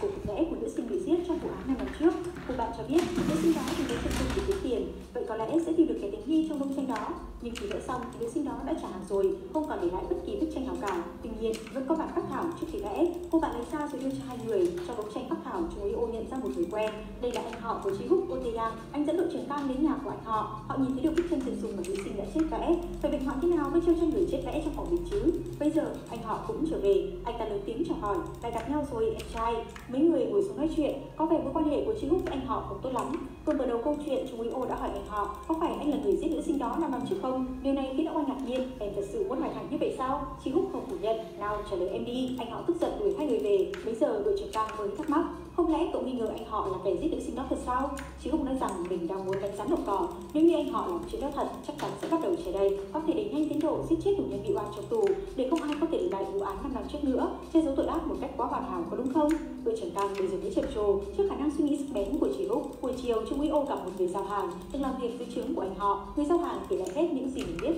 cùng vẽ của nữ sinh bị giết trong vụ án năm năm trước. Cô bạn cho biết nữ sinh đó tìm đến chân dung để kiếm tiền, vậy có lẽ sẽ tìm được kẻ tình nghi trong bức tranh đó. Nhưng khi vẽ xong thì nữ sinh đó đã trả hàng rồi, không còn để lại bất kỳ bức tranh nào cả. Tuy nhiên, vẫn có bản phác thảo trước khi vẽ. Cô bạn lấy ra rồi đưa cho hai người. Trong bức tranh phác thảo, chúng ấy ô nhận ra một người quen. Đây là anh họ của chị Húc Oteang. Anh dẫn đội trưởng Cam đến nhà của anh họ. Họ nhìn thấy được bức tranh tiền dùng mà nữ sinh đã chết vẽ. Phải bệnh hoạn thế nào mới treo cho người chết vẽ trong phòng mình chứ? Bây giờ anh họ cũng trở về. Anh ta lớn tiếng chào hỏi. Lại gặp nhau rồi em trai. Mấy người ngồi xuống nói chuyện. Có vẻ mối quan hệ của chị Húc với anh họ không tốt lắm. Vừa mở đầu câu chuyện, chúng ý ô đã hỏi anh họ có phải anh là người giết nữ sinh đó năm năm trước không? Điều này khiến ông anh ngạc nhiên. Em thật sự muốn hỏi thẳng như vậy sao? Chị Húc không nhận. Nào trả lời em đi. Anh họ tức giận đuổi hai người về. Bây giờ đội trưởng Cang mới thắc mắc. Không lẽ cậu nghi ngờ anh họ là kẻ giết nữ sinh đó thật sao? Chứ Húc nói rằng mình đang muốn đánh rắn độc cỏ. Nếu như anh họ làm chuyện đó thật, chắc chắn sẽ bắt đầu trở đây. Có thể đẩy nhanh tiến độ giết chết tù nhân bị oan trong tù để không ai có thể lại vụ án năm năm trước nữa. Che giấu tội ác một cách quá hoàn hảo có đúng không? Đội trưởng Cang bây giờ mới chậm trồ trước khả năng suy nghĩ sắc bén của chị Húc. Buổi chiều, Trung úy Ô gặp một người giao hàng từng làm việc với trướng của anh họ. Người giao hàng kể lại hết những gì mình biết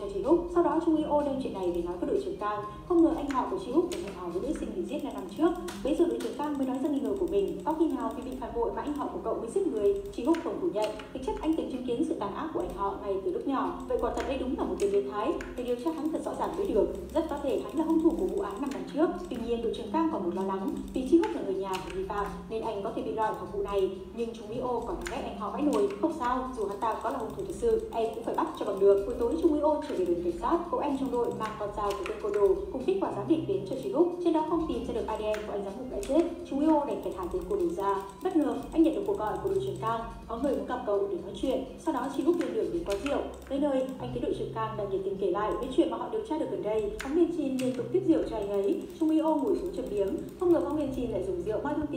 cho chị Húc. Sau đó Trung Yêu đem chuyện này về nói với đội trưởng Cang. Không ngờ anh họ của chị Húc hẹn hò với nữ sinh bị giết năm năm trước. Bây giờ đội trưởng Cang mới nói ra nghi ngờ của mình. Có khi nào vì bị phản bội mà anh họ của cậu mới giết người? Chị Húc không phủ nhận. Thực chất anh từng chứng kiến sự tàn ác của anh họ ngay từ lúc nhỏ. Vậy quả thật đây đúng là một tên biến thái. Để điều tra hắn thật rõ ràng mới được. Rất có thể hắn là hung thủ của vụ án năm năm trước. Tuy nhiên đội trưởng Cang còn một lo lắng vì chị Húc là người nhà của nghi anh có thể bị loại khỏi vụ này. Nhưng chúng Mỹ Ô còn ghét anh họ vãi nồi. Không sao, dù hắn ta có là hung thủ thực sự, em cũng phải bắt cho bằng được. Buổi tối Trung Mỹ Ô trở về đồn cảnh sát, cậu em trong đội mang con dao của tên cô đồ cùng kết quả giám định đến cho chị Húc. Trên đó không tìm ra được ADN của anh giám mục đã chết. Trung Mỹ Ô đành phải thả tên cô đồ ra. Bất ngờ, anh nhận được cuộc gọi của đội trưởng Cang. Có người muốn gặp cậu để nói chuyện. Sau đó chị Húc lên đường đến quán rượu. Tới nơi, anh thấy đội trưởng Cang đang nhiệt tình kể lại những chuyện mà họ điều tra được gần đây. Phóng viên Chin liên tục tiếp rượu cho anh ấy. Trung Mỹ Ô ngồi xuống châm biếng. Không ngờ phóng viên Chin lại dùng rượu mang thông tin